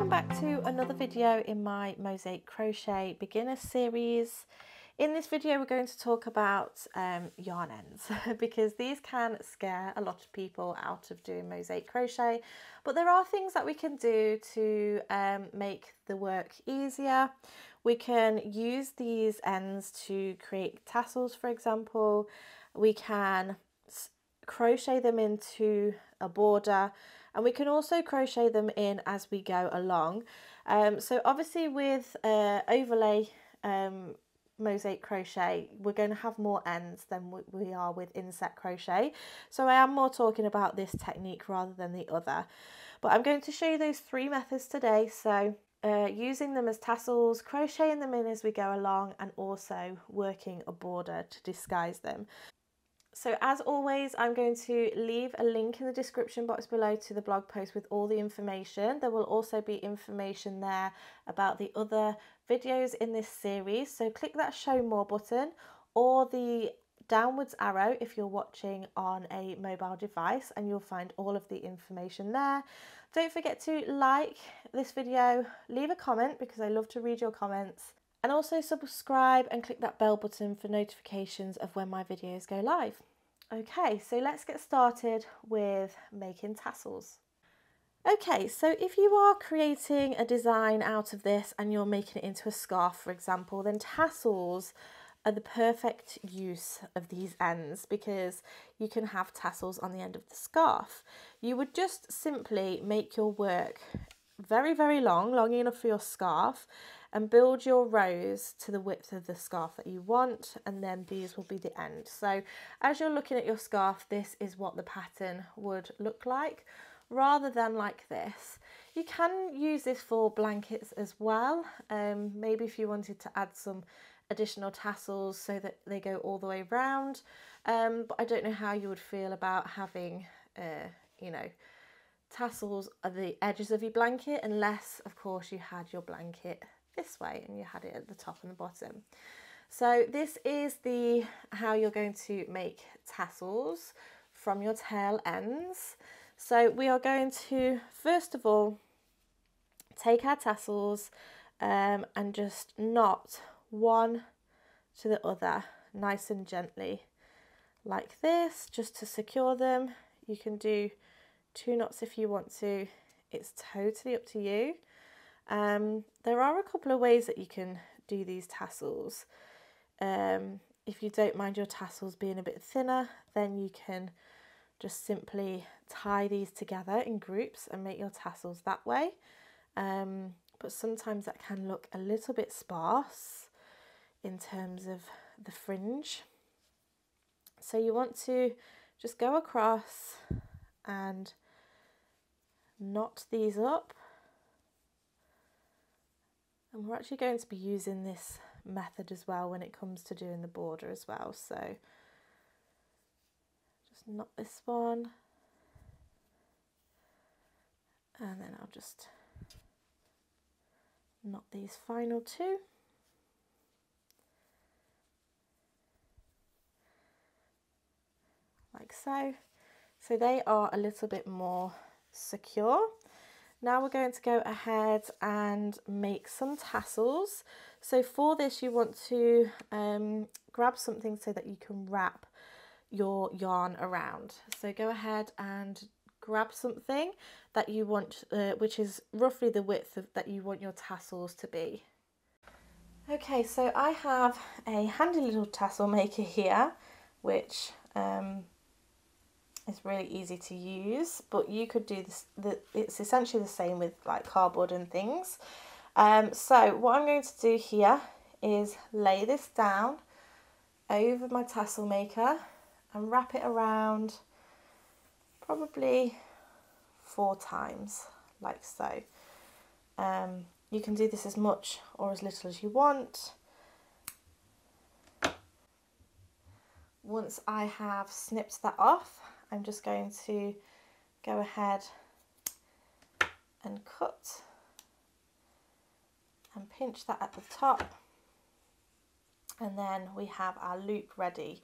welcome back to another video in my Mosaic Crochet Beginner Series. In this video we're going to talk about um, yarn ends because these can scare a lot of people out of doing mosaic crochet but there are things that we can do to um, make the work easier. We can use these ends to create tassels for example. We can crochet them into a border and we can also crochet them in as we go along. Um, so obviously with uh, overlay um, mosaic crochet we're going to have more ends than we are with inset crochet so I am more talking about this technique rather than the other but I'm going to show you those three methods today so uh, using them as tassels, crocheting them in as we go along and also working a border to disguise them. So as always, I'm going to leave a link in the description box below to the blog post with all the information. There will also be information there about the other videos in this series. So click that show more button or the downwards arrow if you're watching on a mobile device and you'll find all of the information there. Don't forget to like this video, leave a comment because I love to read your comments and also subscribe and click that bell button for notifications of when my videos go live. Okay, so let's get started with making tassels. Okay, so if you are creating a design out of this and you're making it into a scarf, for example, then tassels are the perfect use of these ends because you can have tassels on the end of the scarf. You would just simply make your work very, very long, long enough for your scarf, and build your rows to the width of the scarf that you want and then these will be the end. So as you're looking at your scarf this is what the pattern would look like rather than like this. You can use this for blankets as well um, maybe if you wanted to add some additional tassels so that they go all the way around um, but I don't know how you would feel about having uh, you know tassels at the edges of your blanket unless of course you had your blanket this way and you had it at the top and the bottom. So this is the how you're going to make tassels from your tail ends. So we are going to first of all take our tassels um, and just knot one to the other nice and gently like this just to secure them. You can do two knots if you want to. It's totally up to you. Um, there are a couple of ways that you can do these tassels. Um, if you don't mind your tassels being a bit thinner, then you can just simply tie these together in groups and make your tassels that way. Um, but sometimes that can look a little bit sparse in terms of the fringe. So you want to just go across and knot these up and we're actually going to be using this method as well when it comes to doing the border as well. So just knot this one. And then I'll just knot these final two. Like so. So they are a little bit more secure. Now we're going to go ahead and make some tassels. So for this you want to um, grab something so that you can wrap your yarn around. So go ahead and grab something that you want, uh, which is roughly the width of, that you want your tassels to be. Okay, so I have a handy little tassel maker here, which um, it's really easy to use, but you could do this, the, it's essentially the same with like cardboard and things. Um, so what I'm going to do here is lay this down over my tassel maker and wrap it around probably four times like so. Um, you can do this as much or as little as you want. Once I have snipped that off, I'm just going to go ahead and cut and pinch that at the top. And then we have our loop ready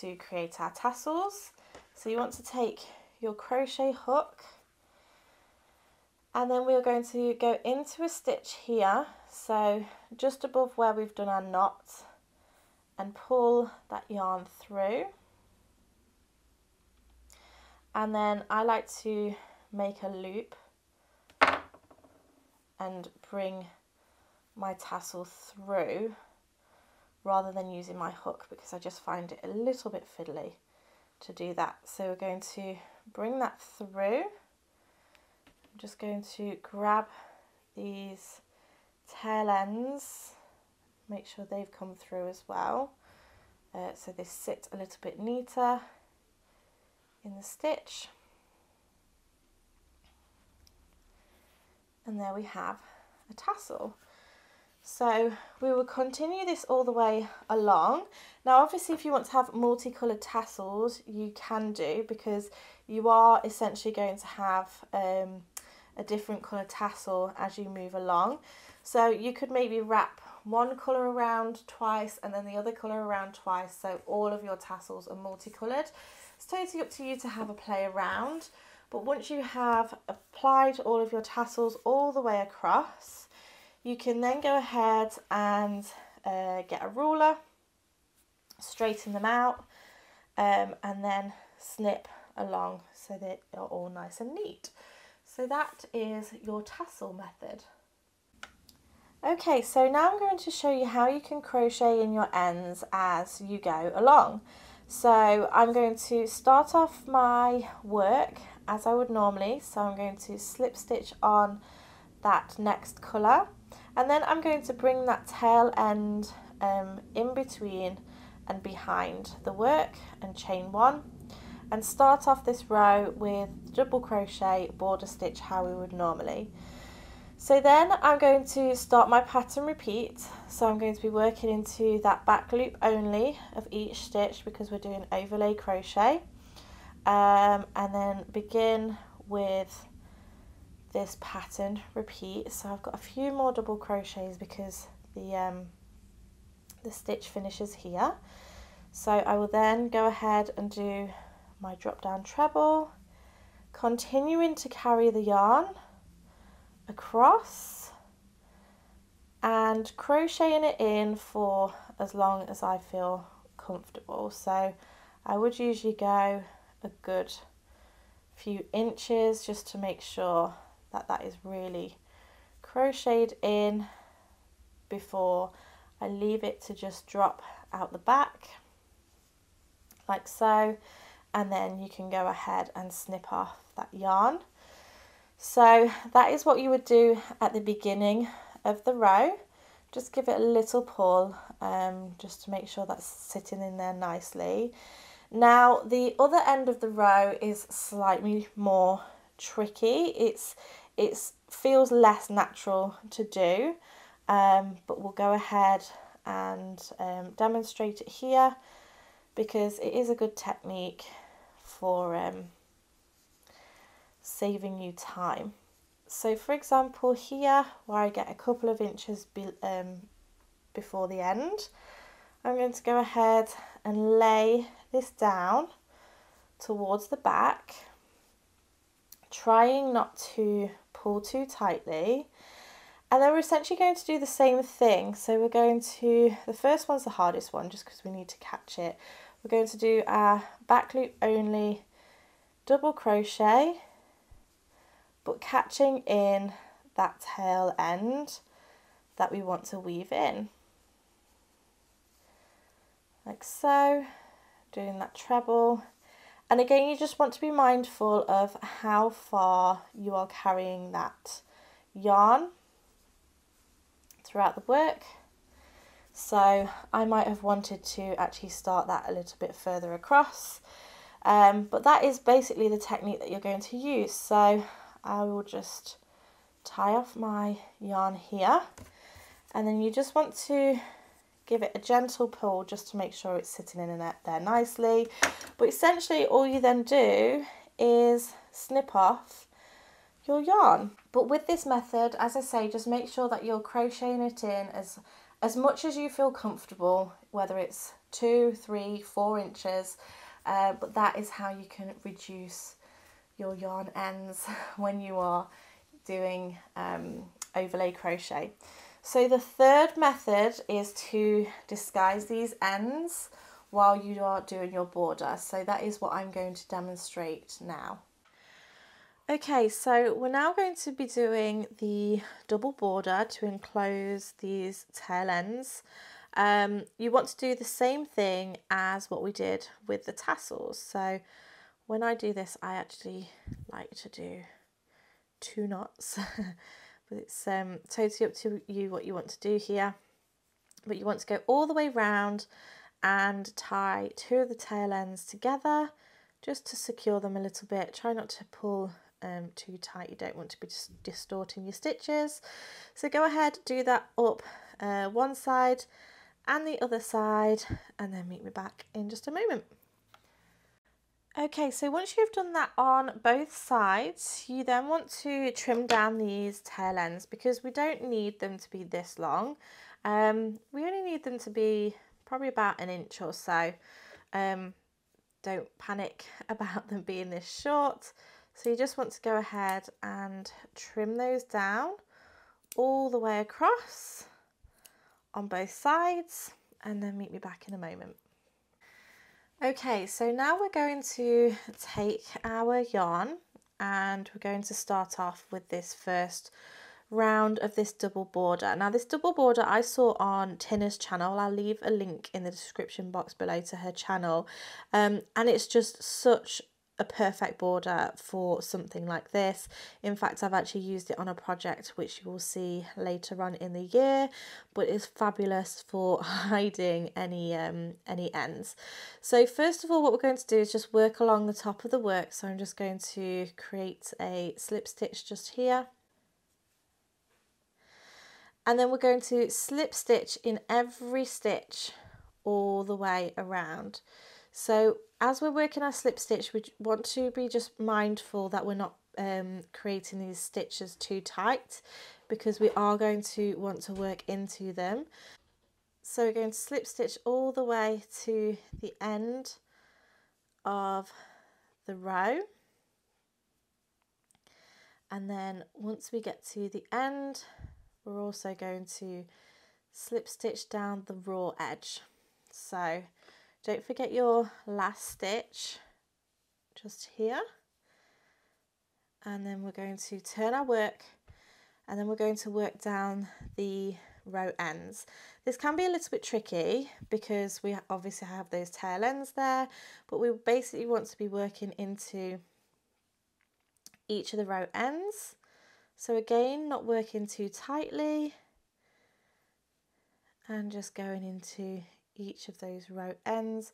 to create our tassels. So you want to take your crochet hook and then we're going to go into a stitch here. So just above where we've done our knot and pull that yarn through and then I like to make a loop and bring my tassel through rather than using my hook because I just find it a little bit fiddly to do that. So we're going to bring that through. I'm just going to grab these tail ends, make sure they've come through as well. Uh, so they sit a little bit neater in the stitch. And there we have a tassel. So we will continue this all the way along. Now obviously if you want to have multicoloured tassels you can do because you are essentially going to have um, a different colour tassel as you move along. So you could maybe wrap one colour around twice and then the other colour around twice so all of your tassels are multicoloured. It's totally up to you to have a play around but once you have applied all of your tassels all the way across you can then go ahead and uh, get a ruler, straighten them out, um, and then snip along so that they're all nice and neat. So that is your tassel method. Okay, so now I'm going to show you how you can crochet in your ends as you go along. So I'm going to start off my work as I would normally. So I'm going to slip stitch on that next colour and then I'm going to bring that tail end um, in between and behind the work and chain one and start off this row with double crochet border stitch how we would normally. So then I'm going to start my pattern repeat. So I'm going to be working into that back loop only of each stitch because we're doing overlay crochet. Um, and then begin with this pattern repeat so I've got a few more double crochets because the um, the stitch finishes here so I will then go ahead and do my drop down treble continuing to carry the yarn across and crocheting it in for as long as I feel comfortable so I would usually go a good few inches just to make sure that that is really crocheted in before I leave it to just drop out the back like so and then you can go ahead and snip off that yarn. So that is what you would do at the beginning of the row. Just give it a little pull um, just to make sure that's sitting in there nicely. Now the other end of the row is slightly more tricky. It's it feels less natural to do, um, but we'll go ahead and um, demonstrate it here because it is a good technique for um, saving you time. So for example here where I get a couple of inches be, um, before the end, I'm going to go ahead and lay this down towards the back, trying not to pull too tightly. And then we're essentially going to do the same thing. So we're going to, the first one's the hardest one just because we need to catch it. We're going to do our back loop only double crochet, but catching in that tail end that we want to weave in. Like so, doing that treble and again, you just want to be mindful of how far you are carrying that yarn throughout the work. So I might have wanted to actually start that a little bit further across. Um, but that is basically the technique that you're going to use. So I will just tie off my yarn here and then you just want to give it a gentle pull just to make sure it's sitting in and out there nicely. But essentially all you then do is snip off your yarn. But with this method, as I say, just make sure that you're crocheting it in as, as much as you feel comfortable, whether it's two, three, four inches, uh, but that is how you can reduce your yarn ends when you are doing um, overlay crochet. So the third method is to disguise these ends while you are doing your border. So that is what I'm going to demonstrate now. Okay, so we're now going to be doing the double border to enclose these tail ends. Um, you want to do the same thing as what we did with the tassels. So when I do this, I actually like to do two knots, but it's um, totally up to you what you want to do here. But you want to go all the way round and tie two of the tail ends together just to secure them a little bit. Try not to pull um, too tight, you don't want to be distorting your stitches. So go ahead, do that up uh, one side and the other side and then meet me back in just a moment. Okay, so once you've done that on both sides, you then want to trim down these tail ends because we don't need them to be this long. Um, we only need them to be probably about an inch or so. Um, don't panic about them being this short. So you just want to go ahead and trim those down all the way across on both sides and then meet me back in a moment. Okay, so now we're going to take our yarn and we're going to start off with this first round of this double border. Now this double border I saw on Tina's channel. I'll leave a link in the description box below to her channel. Um, and it's just such a perfect border for something like this. In fact, I've actually used it on a project which you will see later on in the year, but it's fabulous for hiding any um, any ends. So first of all, what we're going to do is just work along the top of the work. So I'm just going to create a slip stitch just here. And then we're going to slip stitch in every stitch all the way around. So as we're working our slip stitch, we want to be just mindful that we're not um, creating these stitches too tight because we are going to want to work into them. So we're going to slip stitch all the way to the end of the row. And then once we get to the end, we're also going to slip stitch down the raw edge. So don't forget your last stitch just here. And then we're going to turn our work and then we're going to work down the row ends. This can be a little bit tricky because we obviously have those tail ends there, but we basically want to be working into each of the row ends. So again, not working too tightly and just going into each of those row ends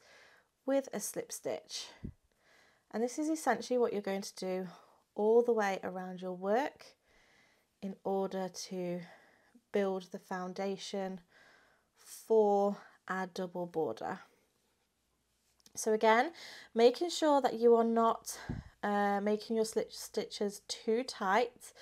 with a slip stitch. And this is essentially what you're going to do all the way around your work in order to build the foundation for our double border. So again, making sure that you are not uh, making your slip stitches too tight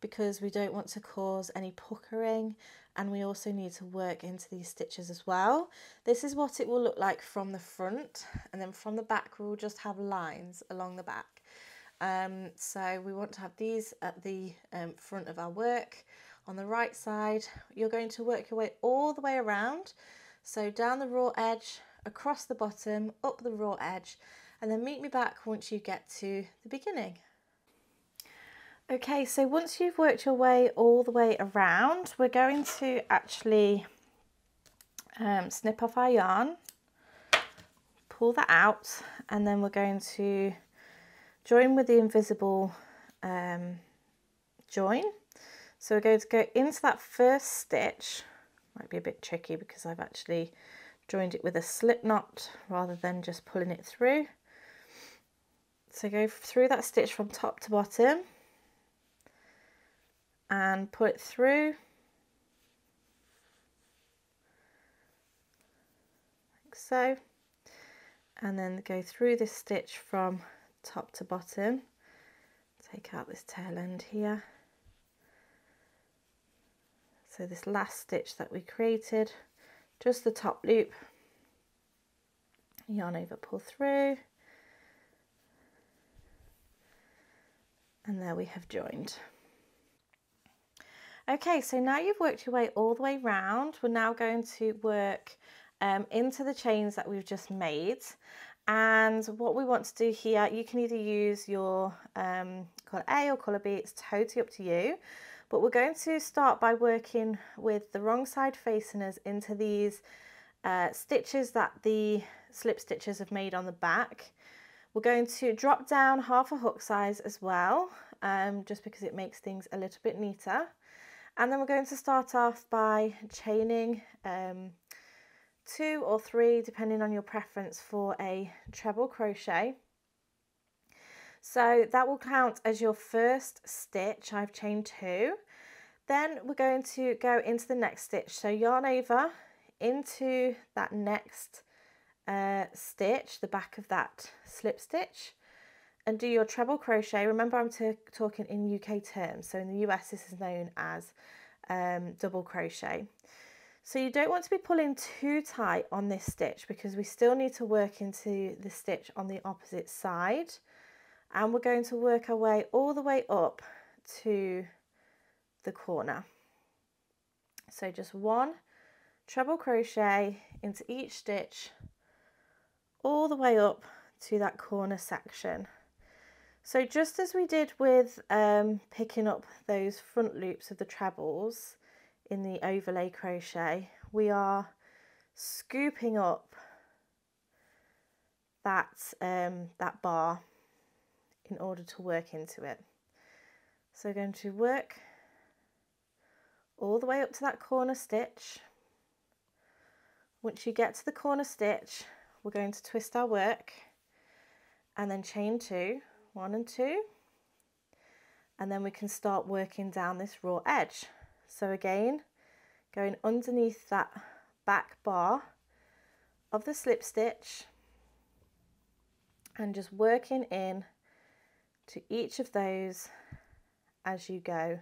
because we don't want to cause any puckering and we also need to work into these stitches as well. This is what it will look like from the front and then from the back we'll just have lines along the back. Um, so we want to have these at the um, front of our work. On the right side you're going to work your way all the way around. So down the raw edge, across the bottom, up the raw edge and then meet me back once you get to the beginning. Okay, so once you've worked your way all the way around, we're going to actually um, snip off our yarn, pull that out, and then we're going to join with the invisible um, join. So we're going to go into that first stitch, might be a bit tricky because I've actually joined it with a slip knot rather than just pulling it through. So go through that stitch from top to bottom and put it through. Like so. And then go through this stitch from top to bottom. Take out this tail end here. So this last stitch that we created just the top loop. Yarn over pull through. And there we have joined Okay, so now you've worked your way all the way round, we're now going to work um, into the chains that we've just made. And what we want to do here, you can either use your um, colour A or colour B, it's totally up to you. But we're going to start by working with the wrong side facing us into these uh, stitches that the slip stitches have made on the back. We're going to drop down half a hook size as well, um, just because it makes things a little bit neater. And then we're going to start off by chaining um, two or three, depending on your preference for a treble crochet. So that will count as your first stitch. I've chained two. Then we're going to go into the next stitch. So yarn over into that next uh, stitch, the back of that slip stitch and do your treble crochet. Remember I'm talking in UK terms, so in the US this is known as um, double crochet. So you don't want to be pulling too tight on this stitch because we still need to work into the stitch on the opposite side and we're going to work our way all the way up to the corner. So just one treble crochet into each stitch all the way up to that corner section. So just as we did with um, picking up those front loops of the trebles in the overlay crochet, we are scooping up that, um, that bar in order to work into it. So going to work all the way up to that corner stitch. Once you get to the corner stitch, we're going to twist our work and then chain two one and two. And then we can start working down this raw edge. So again going underneath that back bar of the slip stitch and just working in to each of those as you go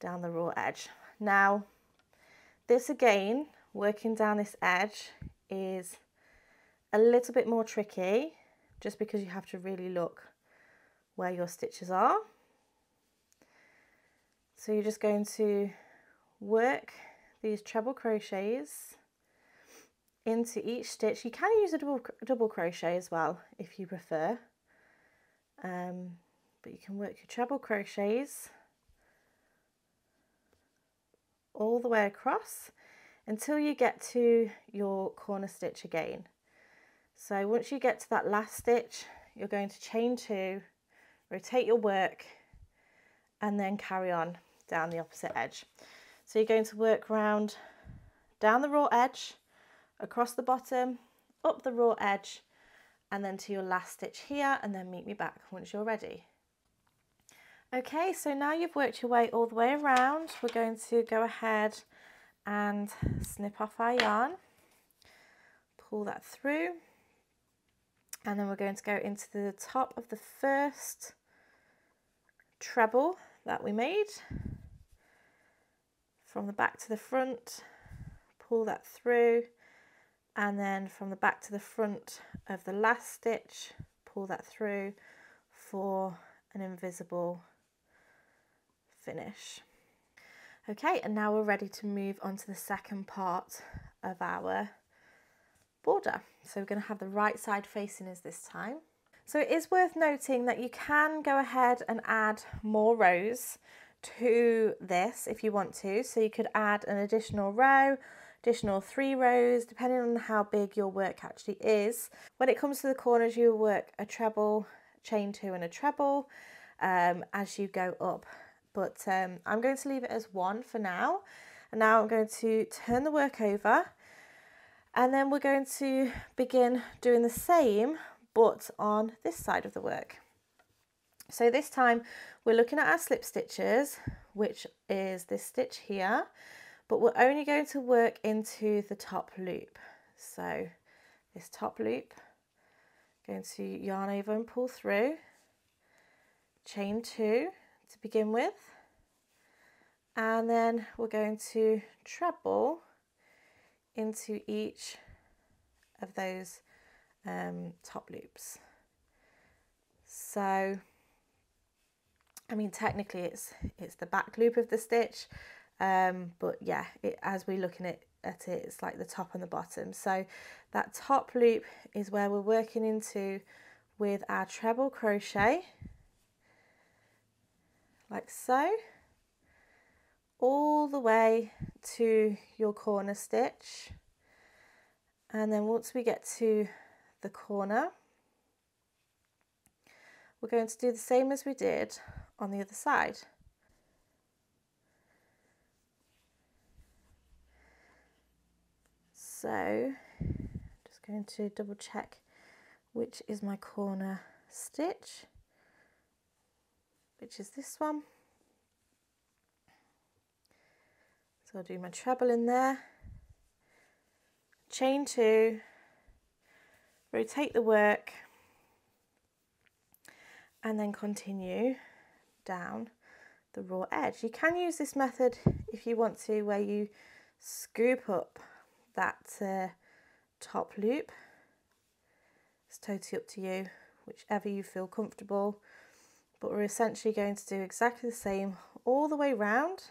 down the raw edge. Now this again working down this edge is a little bit more tricky just because you have to really look where your stitches are. So you're just going to work these treble crochets into each stitch. You can use a double, double crochet as well if you prefer. Um, but you can work your treble crochets all the way across until you get to your corner stitch again. So once you get to that last stitch, you're going to chain two rotate your work and then carry on down the opposite edge. So you're going to work round down the raw edge, across the bottom, up the raw edge, and then to your last stitch here, and then meet me back once you're ready. Okay, so now you've worked your way all the way around, we're going to go ahead and snip off our yarn, pull that through, and then we're going to go into the top of the first treble that we made. From the back to the front pull that through. And then from the back to the front of the last stitch pull that through for an invisible finish. Okay and now we're ready to move on to the second part of our border. So we're going to have the right side facing us this time so it is worth noting that you can go ahead and add more rows to this if you want to. So you could add an additional row, additional three rows, depending on how big your work actually is. When it comes to the corners, you work a treble, chain two and a treble um, as you go up. But um, I'm going to leave it as one for now. And now I'm going to turn the work over and then we're going to begin doing the same but on this side of the work. So this time we're looking at our slip stitches, which is this stitch here, but we're only going to work into the top loop. So this top loop, going to yarn over and pull through, chain two to begin with, and then we're going to treble into each of those um, top loops. So I mean technically it's it's the back loop of the stitch um, but yeah it, as we're looking at, at it it's like the top and the bottom so that top loop is where we're working into with our treble crochet like so all the way to your corner stitch and then once we get to the corner we're going to do the same as we did on the other side. So just going to double check which is my corner stitch, which is this one. So I'll do my treble in there, chain two, rotate the work, and then continue down the raw edge. You can use this method if you want to where you scoop up that uh, top loop. It's totally up to you, whichever you feel comfortable. But we're essentially going to do exactly the same all the way round.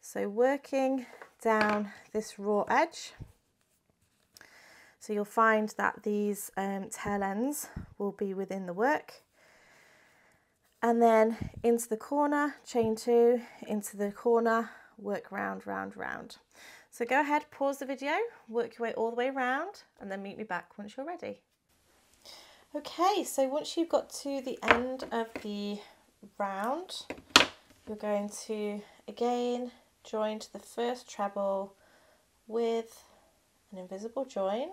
So working down this raw edge. So you'll find that these um, tail ends will be within the work and then into the corner, chain two, into the corner, work round, round, round. So go ahead, pause the video, work your way all the way around, and then meet me back once you're ready. Okay, so once you've got to the end of the round, you're going to again join to the first treble with an invisible join.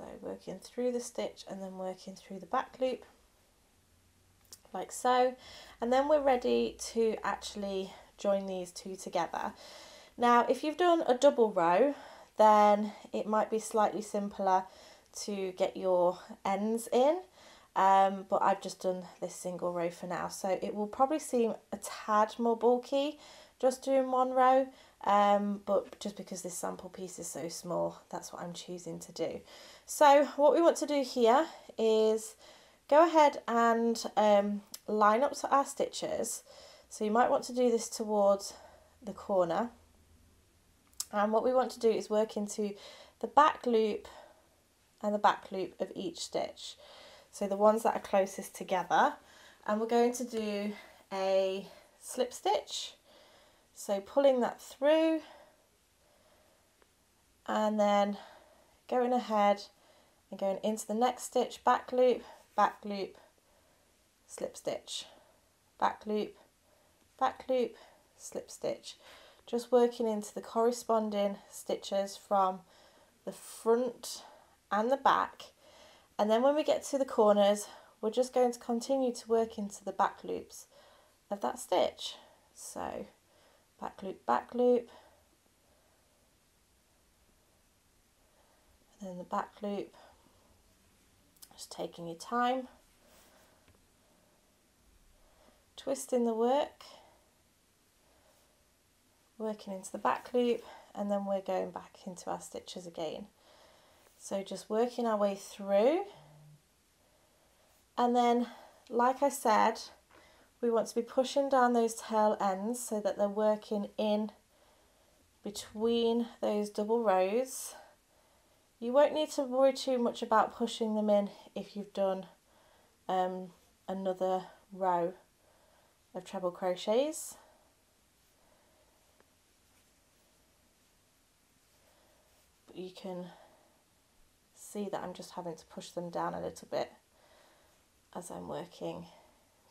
So working through the stitch and then working through the back loop like so. And then we're ready to actually join these two together. Now if you've done a double row then it might be slightly simpler to get your ends in. Um, but I've just done this single row for now. So it will probably seem a tad more bulky just doing one row um, but just because this sample piece is so small that's what I'm choosing to do so what we want to do here is go ahead and um, line up our stitches. So you might want to do this towards the corner. And what we want to do is work into the back loop and the back loop of each stitch. So the ones that are closest together. And we're going to do a slip stitch. So pulling that through and then going ahead and going into the next stitch, back loop, back loop, slip stitch, back loop, back loop, slip stitch. Just working into the corresponding stitches from the front and the back. And then when we get to the corners, we're just going to continue to work into the back loops of that stitch. So back loop, back loop, and then the back loop, just taking your time. Twisting the work, working into the back loop, and then we're going back into our stitches again. So just working our way through. And then, like I said, we want to be pushing down those tail ends so that they're working in between those double rows you won't need to worry too much about pushing them in if you've done um, another row of treble crochets. But you can see that I'm just having to push them down a little bit as I'm working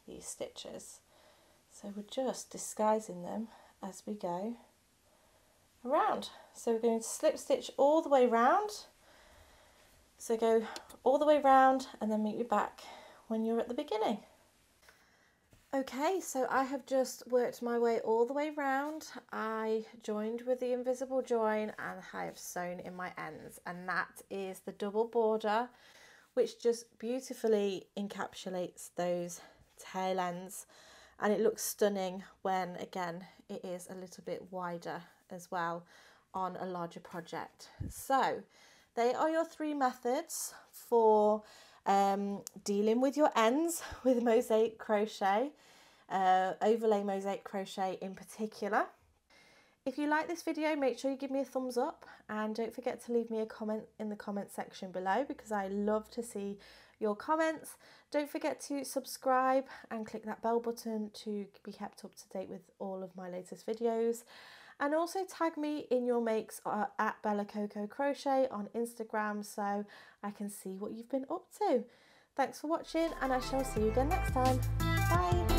these stitches. So we're just disguising them as we go around. So we're going to slip stitch all the way round so go all the way round and then meet you back when you're at the beginning. Okay, so I have just worked my way all the way round. I joined with the invisible join and I have sewn in my ends and that is the double border which just beautifully encapsulates those tail ends and it looks stunning when again it is a little bit wider as well on a larger project. So they are your three methods for um, dealing with your ends with mosaic crochet, uh, overlay mosaic crochet in particular. If you like this video, make sure you give me a thumbs up and don't forget to leave me a comment in the comment section below because I love to see your comments. Don't forget to subscribe and click that bell button to be kept up to date with all of my latest videos. And also tag me in your makes uh, at Bella Coco Crochet on Instagram so I can see what you've been up to. Thanks for watching and I shall see you again next time. Bye!